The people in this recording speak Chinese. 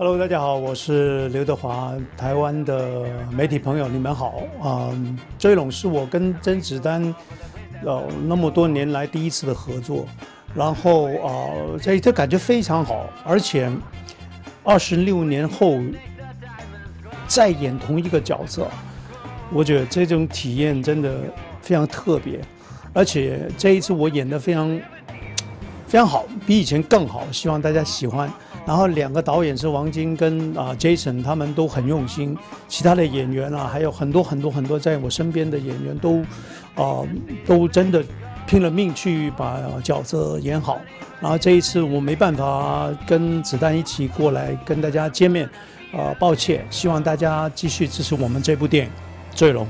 Hello，大家好，我是刘德华，台湾的媒体朋友，你们好啊！追龙是我跟甄子丹呃那么多年来第一次的合作，然后啊，这这感觉非常好，而且二十六年后再演同一个角色，我觉得这种体验真的非常特别，而且这一次我演的非常非常好，比以前更好，希望大家喜欢。然后两个导演是王晶跟啊 Jason，他们都很用心。其他的演员啊，还有很多很多很多在我身边的演员都，啊，都真的拼了命去把角色演好。然后这一次我没办法跟子弹一起过来跟大家见面，啊，抱歉，希望大家继续支持我们这部电影《坠龙》。